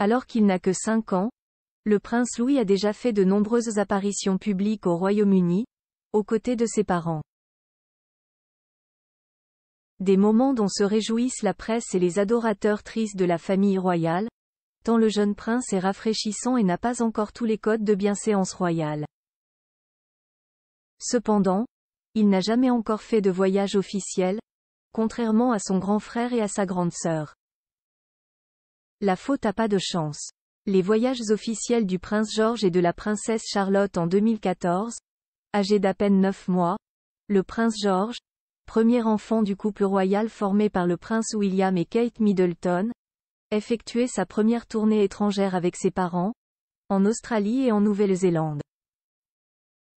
Alors qu'il n'a que 5 ans, le prince Louis a déjà fait de nombreuses apparitions publiques au Royaume-Uni, aux côtés de ses parents. Des moments dont se réjouissent la presse et les adorateurs tristes de la famille royale, tant le jeune prince est rafraîchissant et n'a pas encore tous les codes de bienséance royale. Cependant, il n'a jamais encore fait de voyage officiel, contrairement à son grand frère et à sa grande sœur. La faute a pas de chance. Les voyages officiels du prince George et de la princesse Charlotte en 2014, âgé d'à peine 9 mois, le prince George, premier enfant du couple royal formé par le prince William et Kate Middleton, effectuait sa première tournée étrangère avec ses parents, en Australie et en Nouvelle-Zélande.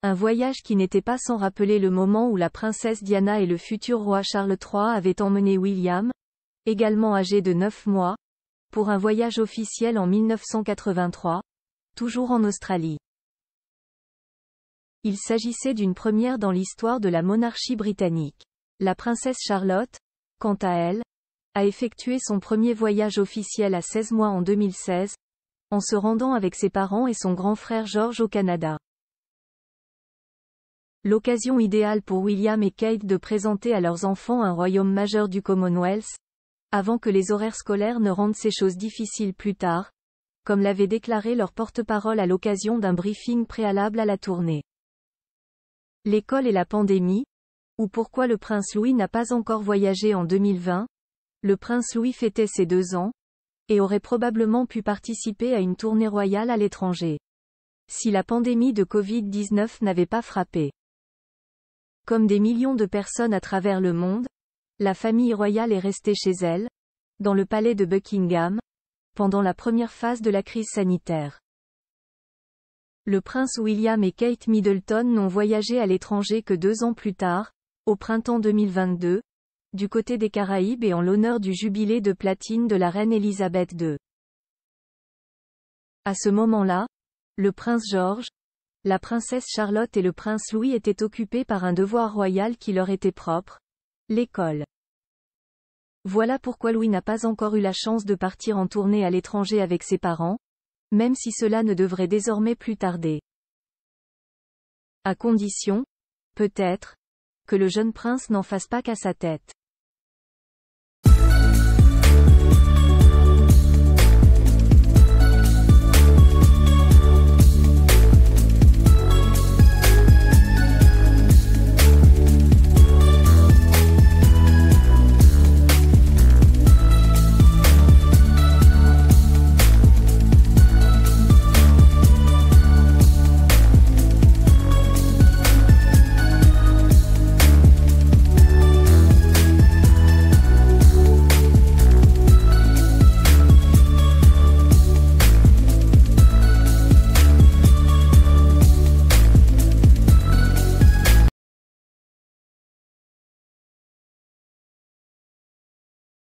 Un voyage qui n'était pas sans rappeler le moment où la princesse Diana et le futur roi Charles III avaient emmené William, également âgé de 9 mois, pour un voyage officiel en 1983, toujours en Australie. Il s'agissait d'une première dans l'histoire de la monarchie britannique. La princesse Charlotte, quant à elle, a effectué son premier voyage officiel à 16 mois en 2016, en se rendant avec ses parents et son grand frère George au Canada. L'occasion idéale pour William et Kate de présenter à leurs enfants un royaume majeur du Commonwealth, avant que les horaires scolaires ne rendent ces choses difficiles plus tard, comme l'avait déclaré leur porte-parole à l'occasion d'un briefing préalable à la tournée. L'école et la pandémie, ou pourquoi le prince Louis n'a pas encore voyagé en 2020, le prince Louis fêtait ses deux ans, et aurait probablement pu participer à une tournée royale à l'étranger. Si la pandémie de Covid-19 n'avait pas frappé. Comme des millions de personnes à travers le monde, la famille royale est restée chez elle, dans le palais de Buckingham, pendant la première phase de la crise sanitaire. Le prince William et Kate Middleton n'ont voyagé à l'étranger que deux ans plus tard, au printemps 2022, du côté des Caraïbes et en l'honneur du jubilé de platine de la reine Elisabeth II. À ce moment-là, le prince George, la princesse Charlotte et le prince Louis étaient occupés par un devoir royal qui leur était propre, l'école. Voilà pourquoi Louis n'a pas encore eu la chance de partir en tournée à l'étranger avec ses parents, même si cela ne devrait désormais plus tarder. À condition, peut-être, que le jeune prince n'en fasse pas qu'à sa tête.